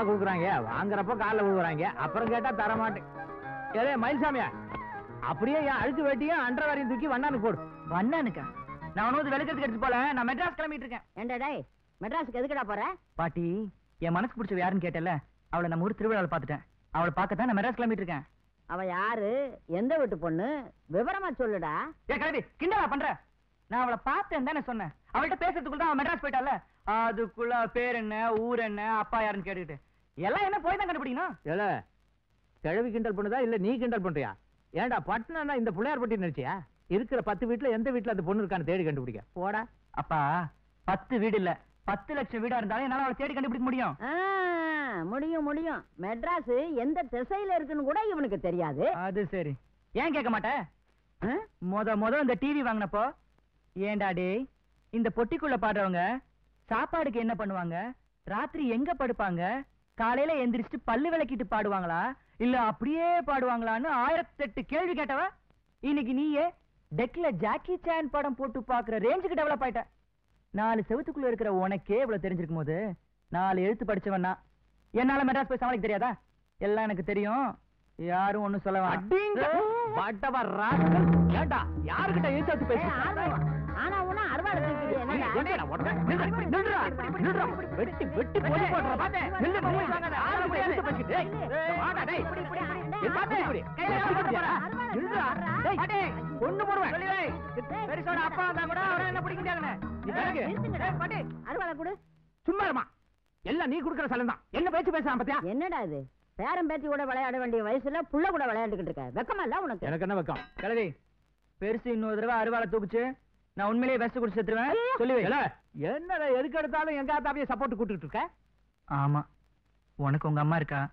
எங்கம்மா கொடுக்குறாங்க. வாங்குறப்ப காலில் விழுகுறாங்க அப்புறம் கேட்டா தர மாட்டேன் ஏதே மயில்சாமியா அப்படியே என் அழுக்கு வெட்டியும் அண்டர்வாரியும் தூக்கி வண்ணானுக்கு போடு. வண்ணானுக்கா? நான் ஒன்னும் விளக்கத்துக்கு எடுத்து போல நான் மெட்ராஸ் கிளம்பிட்டு இருக்கேன் ஏண்டா டேய் மெட்ராஸுக்கு எதுக்குடா போற? பாட்டி என் மனசுக்கு பிடிச்சவ யாருன்னு கேட்டல அவளை நம்ம ஊர் திருவிழாவில் பார்த்துட்டேன். அவளை பார்க்கத்தான் நான் மெட்ராஸ் கிளம்பிட்டு இருக்கேன் அவ யாரு? எந்த வீட்டு பொண்ணு? விவரமா சொல்லுடா. ஏ கிளம்பி கிண்டலா பண்ற? நான் அவளை பார்த்தேன் தானே சொன்னேன். அவள்கிட்ட பேசுறதுக்குள்ள தான் அவன் மெட்ராஸ் போயிட்டால அதுக்குள்ள பேர் என்ன ஊர் என்ன அப்பா யாருன்னு கேட்டுக்கிட்டு. எல்லாம் என்ன போய் தான் கண்டுபிடிக்கணும்? ஏல கிழவி கிண்டல் பண்ணுதா இல்ல நீ கிண்டல் பண்றியா? ஏன்டா பட்டணம்னா இந்த பிள்ளையார் பட்டி நினைச்சியா? இருக்கிற பத்து வீட்டுல எந்த வீட்டுல அந்த பொண்ணு இருக்கான்னு தேடி கண்டுபிடிக்க. போடா. அப்பா பத்து வீடு இல்ல. பத்து லட்சம் வீடா இருந்தாலும் என்னால அவளை தேடி கண்டுபிடிக்க முடியும். முடியும் முடியும். மெட்ராஸ் எந்த திசையில இருக்குன்னு கூட இவனுக்கு தெரியாது. அது சரி. ஏன் கேட்க மாட்டேன்? முத முத இந்த டிவி வாங்கினப்போ ஏன்டா டேய் இந்த பொட்டிக்குள்ள பாடுறவங்க சாப்பாடுக்கு என்ன பண்ணுவாங்க? ராத்திரி எங்க படுப்பாங்க? காலையில எந்திரிச்சிட்டு பல்லு விளக்கிட்டு பாடுவாங்களா? இல்ல அப்படியே பாடுவாங்களான்னு ஆயிரத்தெட்டு கேள்வி கேட்டவ இன்னைக்கு நீயே டெக்ல ஜாக்கி சான் படம் போட்டு பாக்குற ரேஞ்சுக்கு டெவலப் ஆயிட்ட. நாலு செவத்துக்குள்ள இருக்கிற உனக்கே இவ்வளவு தெரிஞ்சிருக்கும் போது நாலு எழுத்து படிச்சவன் என்னால மெட்ராஸ் போய் சமாளிக்க தெரியாதா? எல்லாம் எனக்கு தெரியும். யாரும் ஒண்ணும் சொல்ல அடிங்க. வேணாம். பட்டவ ராஸ்கல். வெட்டி போடுற பாத்தே. நில்லு ஆளு வாடா டேய். இப்படி, இப்படி, பாத்தே. கையில? போடுறா. டேய். கொன்னு போடுவேன். பெருசோட அப்பா வந்தா கூட அவரை என்ன பிடிக்க நீ பாட்டி. கொடு. சும்மா இருமா. எல்லாம் நீ குடுக்கற சலம் தான். என்ன பேச்சு பேசுறான் பாத்தியா? என்னடா இது? பேரன் பேத்தி கூட விளையாட வேண்டிய வயசுல புள்ள கூட விளையாண்டுகிட்டு இருக்க. வெக்கமா இல்ல உனக்கு? எனக்கு என்ன வெக்கம்? கிளவி பெருசு இன்னொரு தடவை அருவாளை தூக்குச்சு. நான் உண்மையிலேயே வெஸ்ட் குடிச்சு செத்துருவேன். சொல்லி. வை ஏல, என்னடா எதுக்கு எடுத்தாலும் எங்க ஆத்தாவிய சப்போர்ட் கூட்டிட்டு இருக்க? ஆமா. உனக்கு உங்க அம்மா இருக்கா?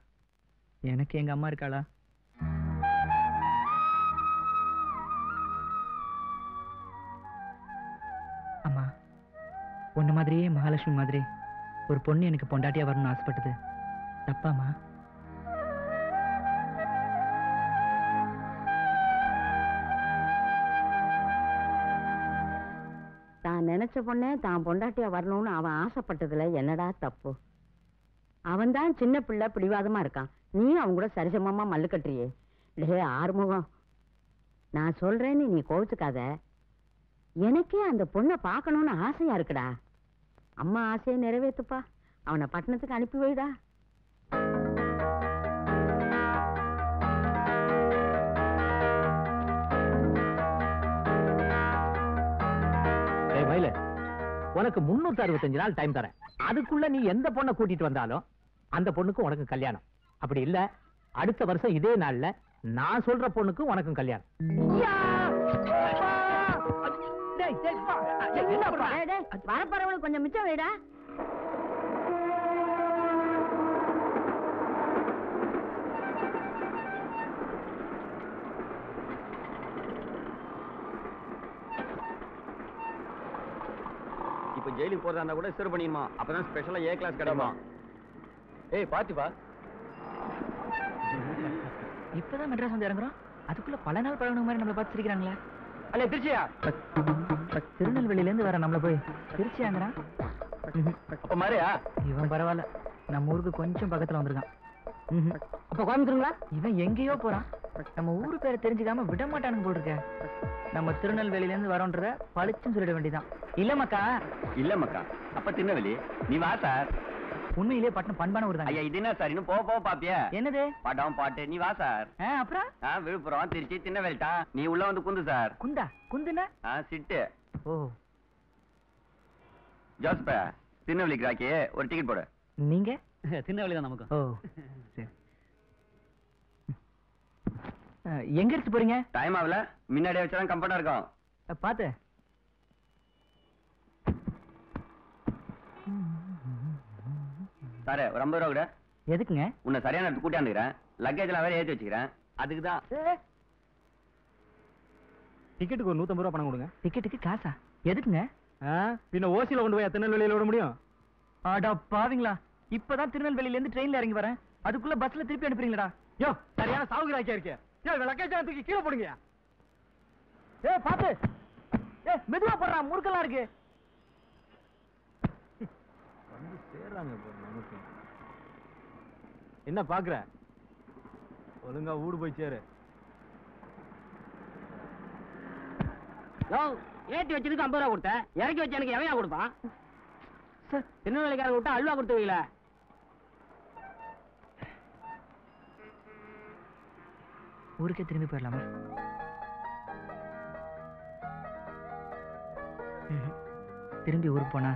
எனக்கு எங்க அம்மா இருக்காளா? அம்மா உன்ன மாதிரியே மகாலட்சுமி மாதிரி ஒரு பொண்ணு எனக்கு பொண்டாட்டியா வரணும்னு ஆசைப்பட்டது. தப்பாமா படிச்ச பொண்ணே தான் பொண்டாட்டியா வரணும்னு அவன் ஆசைப்பட்டதுல என்னடா தப்பு? அவன் தான் சின்ன பிள்ளை பிடிவாதமா இருக்கான். நீ அவன் கூட சரிசமமா மல்லு கட்டுறியே. டே ஆறுமுகம். நான் சொல்றேன்னு நீ கோவிச்சுக்காத. எனக்கே அந்த பொண்ணை பார்க்கணும்னு ஆசையா இருக்குடா. அம்மா ஆசையை நிறைவேத்துப்பா. அவனை பட்டணத்துக்கு அனுப்பி வைடா. உனக்கு முன்னூத்தி அறுபத்தஞ்சு நாள் டைம் தரேன். அதுக்குள்ள நீ எந்த பொண்ணை கூட்டிட்டு வந்தாலும் அந்த பொண்ணுக்கும் உனக்கு கல்யாணம். அப்படி இல்ல அடுத்த வருஷம் இதே நாள்ல நான் சொல்ற பொண்ணுக்கும் உனக்கும் கல்யாணம். வரப்போறவங்களுக்கு கொஞ்சம் மிச்சம் வைடா. இப்ப ஜெயிலுக்கு போறதா இருந்தா கூட சிறு பண்ணிடுமா. அப்பதான் ஸ்பெஷலா ஏ கிளாஸ் கிடைக்குமா? ஏய் பாத்துப்பா இப்பதான் மெட்ராஸ் வந்து இறங்குறோம். அதுக்குள்ள பல நாள் பழகுன மாதிரி நம்மளை பார்த்து சிரிக்கிறாங்களே. அல்ல திருச்சியா? திருநெல்வேலியில இருந்து வர நம்மள போய் திருச்சியாங்கிறான். அப்ப மாதிரியா இவன் பரவாயில்ல. நம்ம ஊருக்கு கொஞ்சம் பக்கத்துல வந்திருக்கான். அப்ப கோயம்புத்தூருங்களா இவன் எங்கேயோ போறான். நம்ம ஊரு பேரை தெரிஞ்சுக்காம விட மாட்டானுங்க போல் இருக்க நம்ம திருநெல்வேலியில இருந்து வரோன்றத பளிச்சுன்னு சொல்லிட வேண்டியதான் இல்ல மக்கா. இல்ல மக்கா. அப்ப திருநெல்வேலி நீ வா சார். உண்மையிலேயே பட்டணம் பண்பான ஊர் ஐயா இது என்ன சார்? இன்னும் போக போக பாப்பியா? என்னது? படம் பாட்டு நீ வா சார். அப்புறம்? விழுப்புரம் திருச்சி திருநெல்வேலிட்டா? நீ உள்ள வந்து குந்து சார். குந்தா? குந்துனா சிட்டு. ஓ. ஜோஸ்ப திருநெல்வேலிக்கு ராக்கி ஒரு டிக்கெட் போடு. நீங்க? திருநெல்வேலி தான் நமக்கு ஓ சரி. எங்க எடுத்து போறீங்க? டைம் ஆகல. முன்னாடியே வச்சாதான் கம்ஃபர்டா இருக்கும். பாத்து. சார் ஒரு ஐம்பது ரூபா கூட. எதுக்குங்க? உன்னை சரியான இடத்துக்கு கூட்டியாந்துக்கிறேன் லக்கேஜ் எல்லாம் வேற ஏற்றி வச்சுக்கிறேன். அதுக்கு தான். டிக்கெட்டுக்கு ஒரு நூத்தம்பது ரூபா பணம் கொடுங்க. டிக்கெட்டுக்கு காசா? எதுக்குங்க? ஆ, பின்ன ஓசியில கொண்டு போய் திருநெல்வேலியில விட முடியும்? ஆடா பாவிங்களா இப்பதான் திருநெல்வேலியில இருந்து ட்ரெயின்ல இறங்கி வரேன். அதுக்குள்ள பஸ்ல திருப்பி அனுப்புறீங்களா யோ சரியான சாவுகிறாக்கியா இருக்கே. யோ லக்கேஜ் தூக்கி கீழே போடுங்க ஏ பாத்து. ஏ மெதுவா போடுறான் முறுக்கெல்லாம் இருக்கு. வந்து சேர்றாங்க ஓகே என்ன பாக்குற? ஒழுங்கா ஊடு போய் சேரு. ஏற்றி வச்சதுக்கு ஐம்பது ரூபா கொடுத்தேன் இறக்கி வச்ச எனக்கு எவையா கொடுப்பான்? சார். திருநெல்வேலிக்காரங்க விட்டா அல்வா கொடுத்துவீங்களா ஊருக்கே திரும்பி போயிடலாமா. திரும்பி ஊருக்கு போனா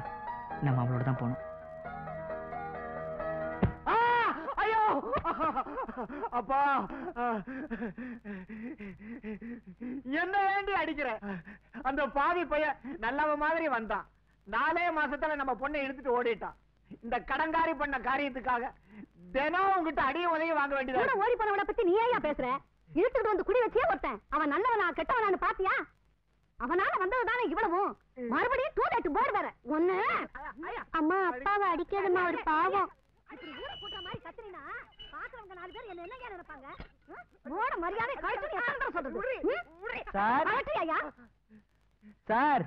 நம்ம அவளோட தான் போகணும். ஐயோ! அப்பா! என்ன வேண்டி அடிக்கிற? அந்த பாவி பையன் நல்லவ மாதிரி வந்தான். நாலே மாசத்துல நம்ம பொண்ணை எடுத்துட்டு ஓடிட்டான். இந்த கடங்காரி பண்ண காரியத்துக்காக தினம் உங்ககிட்ட அடிய உதவி வாங்க வேண்டியதா ஓடி போனவனை பத்தி நீ ஏன் பேசுற? இழுத்துட்டு வந்து குடி வச்சே ஒருத்தன். அவன் நல்லவனா கெட்டவனான்னு பாத்தியா? அவனால வந்தது தானே இவ்வளவும் மறுபடியும் டூ லேட் போர்டு வேற. ஒண்ணு. அம்மா அப்பாவை அடிக்காதம்மா ஒரு பாவம். கூட்டுற மாதிரி கத்துறீனா பாக்குறவங்க நாலு பேர் என்ன என்ன நினைப்பாங்க? போட மரியாதை கழிச்சு யாரும் சொல்றது? சார்.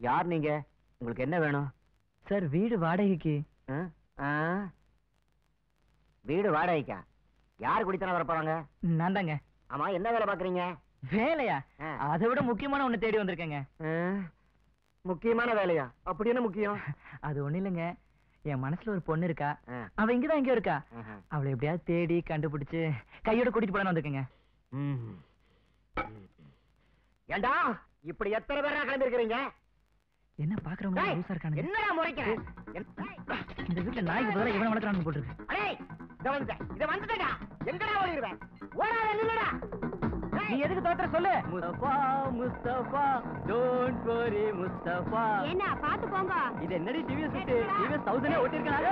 யார் நீங்க? உங்களுக்கு என்ன வேணும்? சார் வீடு வாடகைக்கு? வீடு வாடகைக்கா. யார் குடித்தன வர போறாங்க நான் தாங்க ஆமா என்ன வேலை பாக்குறீங்க வேலையா. அதை விட முக்கியமான ஒண்ணு தேடி வந்திருக்கேங்க? முக்கியமான வேலையா? அப்படி என்ன முக்கியம்? அது ஒண்ணு இல்லைங்க. என் மனசுல ஒரு பொண்ணு இருக்கா. அவ இங்கதான் எங்கேயோ இருக்கா. அவளை எப்படியாவது தேடி கண்டுபிடிச்சு கையோட கூட்டிட்டு போலான்னு வந்திருக்கேங்க. ஏண்டா இப்படி எத்தனை பேரா கலந்துருக்கிறீங்க என்ன பாக்குறவங்க லூசா இருக்கானுங்க என்னடா முறைக்கிற என்ன- இந்த வீட்டுல நாய்க்கு பதிலா இவனை வளர்க்கறான்னு போட்டுருக்கு அடே இத வந்துட்டேன் இத வந்துட்டேடா எங்கடா ஓடிடுவேன் ஓடாத நில்லுடா நீ எதுக்கு தோத்துற சொல்லு முஸ்தபா முஸ்தபா டோன்ட் வரி முஸ்தபா என்ன பாத்து போங்க இது என்னடி டிவிஎஸ் விட்டு டிவிஎஸ் தௌசண்டே ஓட்டிருக்காங்க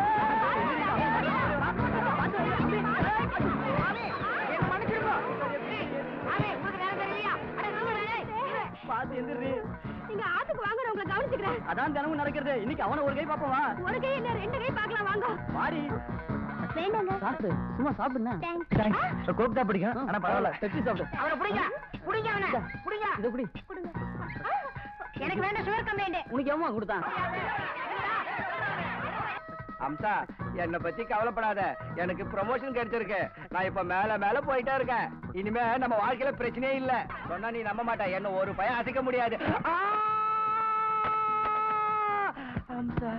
பாத்து எந்திரி நீங்க ஆத்துக்கு வாங்க உங்களை கவனிச்சுக்கிறேன். அதான் தினமும் நடக்கிறது. இன்னைக்கு அவன ஒரு கை பாப்போம் வா ஒரு கை இல்ல ரெண்டு கை பார்க்கலாம் வாங்க. வாடி. வேண்டாங்க சாப்பிடு. சும்மா சாப்பிடுனா Thanks. கோக் தான் பிடிக்கும் ஆனா பரவாயில்ல. பெப்சி சாப்பிடு அவனை புடிங்க புடிங்க அவனை. புடிங்க இது குடி. கொடுங்க. ஆ, எனக்கு வேண்டாம் சுகர் கம்ப்ளைண்ட் உனக்கு எவ்வளவு கொடுத்தான்? அம்சா என்னை பத்தி கவலைப்படாத. எனக்கு ப்ரமோஷன் கிடைச்சிருக்கு. நான் இப்ப மேல மேல போயிட்டே இருக்கேன். இனிமே நம்ம வாழ்க்கையில பிரச்சனையே இல்ல. சொன்னா நீ நம்ப மாட்டா. என்ன ஒரு பயம் அசைக்க முடியாது. ஆ! அம்சா.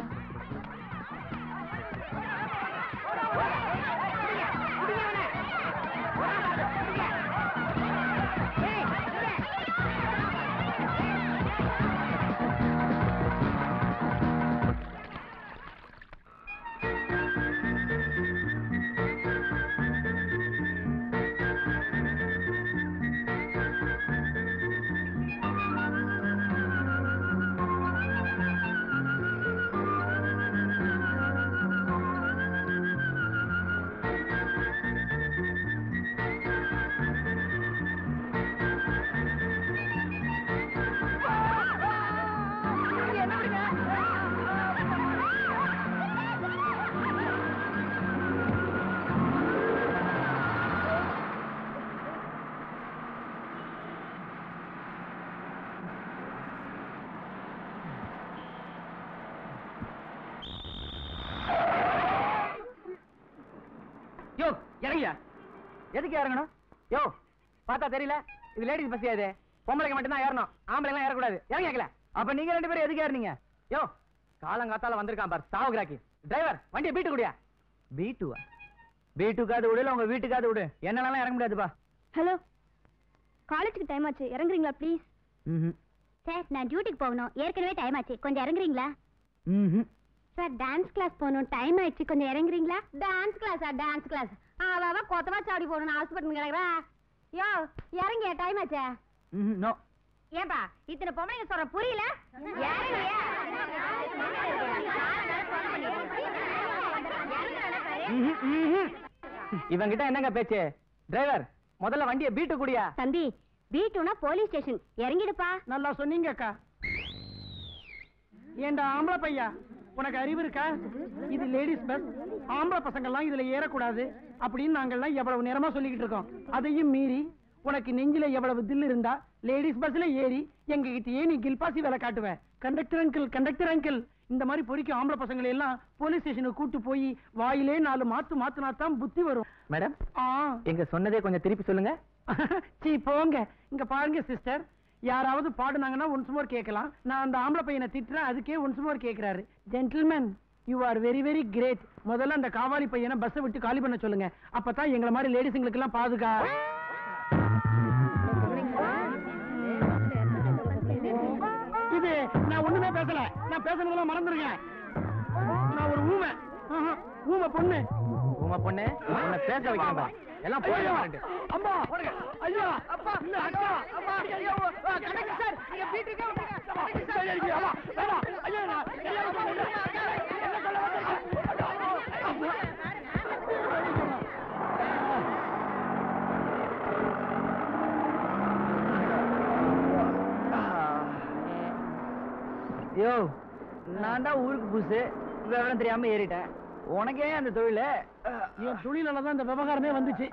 இறங்கியா? எதுக்கு இறங்கணும்? யோ பார்த்தா தெரியல. இது லேடிஸ் பஸ் இது? பொம்பளைக்கு மட்டும்தான் ஏறணும். ஆம்பளை எல்லாம் ஏறக்கூடாது. இறங்கி கேக்கல அப்ப நீங்க ரெண்டு பேரும் எதுக்கு ஏறினீங்க? யோ காலங்காத்தால வந்திருக்கான் பார் சாவுகிராக்கி டிரைவர் வண்டியை பீட்டு குடியா? பி டூவா வீட்டுக்காவது விடு இல்ல உங்க வீட்டுக்காவது விடு. என்னால இறங்க முடியாதுப்பா ஹலோ காலேஜுக்கு டைம் ஆச்சு. இறங்குறீங்களா ப்ளீஸ் ம் சார் நான் டியூட்டிக்கு போகணும். ஏற்கனவே டைம் ஆச்சு. கொஞ்சம் இறங்குறீங்களா? ம் சார் டான்ஸ் கிளாஸ் போகணும். டைம் ஆயிடுச்சு. கொஞ்சம் இறங்குறீங்களா? டான்ஸ் கிளாஸா டான்ஸ் கிளாஸ் அவ அவ கொத்தவா சாடி போகணும் ஹாஸ்பிட்டல் கிடக்குறா. யோ இறங்கிய? டைம் ஆச்சே? நோ. ஏன்பா இத்தனை பொம்பளைங்க சொல்ற புரியல? இவங்கிட்ட என்னங்க பேச்சு? டிரைவர் முதல்ல வண்டியை பீட்டு குடியா? தம்பி வீட்டுனா போலீஸ் ஸ்டேஷன். இறங்கிடுப்பா. நல்லா சொன்னீங்க அக்கா ஏண்டா ஆம்பளை பையா? உனக்கு அறிவு இருக்கா? இது லேடிஸ் பஸ் ஆம்பளை பசங்க எல்லாம் இதுல ஏறக்கூடாது அப்படின்னு நாங்கெல்லாம் எவ்வளவு நேரமா சொல்லிக்கிட்டு இருக்கோம். அதையும் மீறி உனக்கு நெஞ்சில எவ்வளவு தில் இருந்தா லேடிஸ் பஸ்ல ஏறி எங்க கிட்டயே நீ கில்பாசி வேலை காட்டுவ. கண்டக்டர் அங்கிள் கண்டக்டர் அங்கிள் இந்த மாதிரி பொறிக்க ஆம்பளை பசங்களை எல்லாம் போலீஸ் ஸ்டேஷனுக்கு கூட்டு போய் வாயிலே நாலு மாத்து மாத்துனா தான் புத்தி வரும். மேடம் எங்க சொன்னதே கொஞ்சம் திருப்பி சொல்லுங்க. சீ போங்க. இங்க பாருங்க சிஸ்டர் யாராவது பாடுனாங்கன்னா ஒன்ஸ் மோர் கேட்கலாம். நான் அந்த ஆம்பளை பையனை திட்டுறேன் அதுக்கே ஒன்ஸ் மோர் கேட்கிறாரு. Gentleman you are very very great முதல்ல அந்த காவாலி பையனை பஸ்ஸை விட்டு காலி பண்ண சொல்லுங்க. அப்பதான் எங்களை மாதிரி லேடிஸுங்களுக்கு எல்லாம் பாதுகா இது நான் ஒண்ணுமே பேசல. நான் பேசுனதெல்லாம் மறந்துருக்கேன் நான் ஒரு ஊமை. ஊமை பொண்ணு. ஊமை பொண்ணு? பேச வைக்கிறேன் எல்லாம் போய் ஐயா, அம்மா! ஐயா! அப்பா அக்கா! அப்பா ஐயோ கணக்கு சார் நீங்க வீட்டுக்கே அம்மா வேணாம் ஐயா! கல்யாணம் பண்ணல. என்ன சொல்ல வந்தீங்க? யோ நான் தான் ஊருக்கு புதுசு. விவரம் தெரியாம ஏறிட்டேன். உனக்கே அந்த தொழில? என் தொழிலால தான் இந்த விவகாரமே வந்துச்சு.